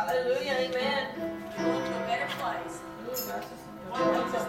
Hallelujah, amen. To a better place. One of those is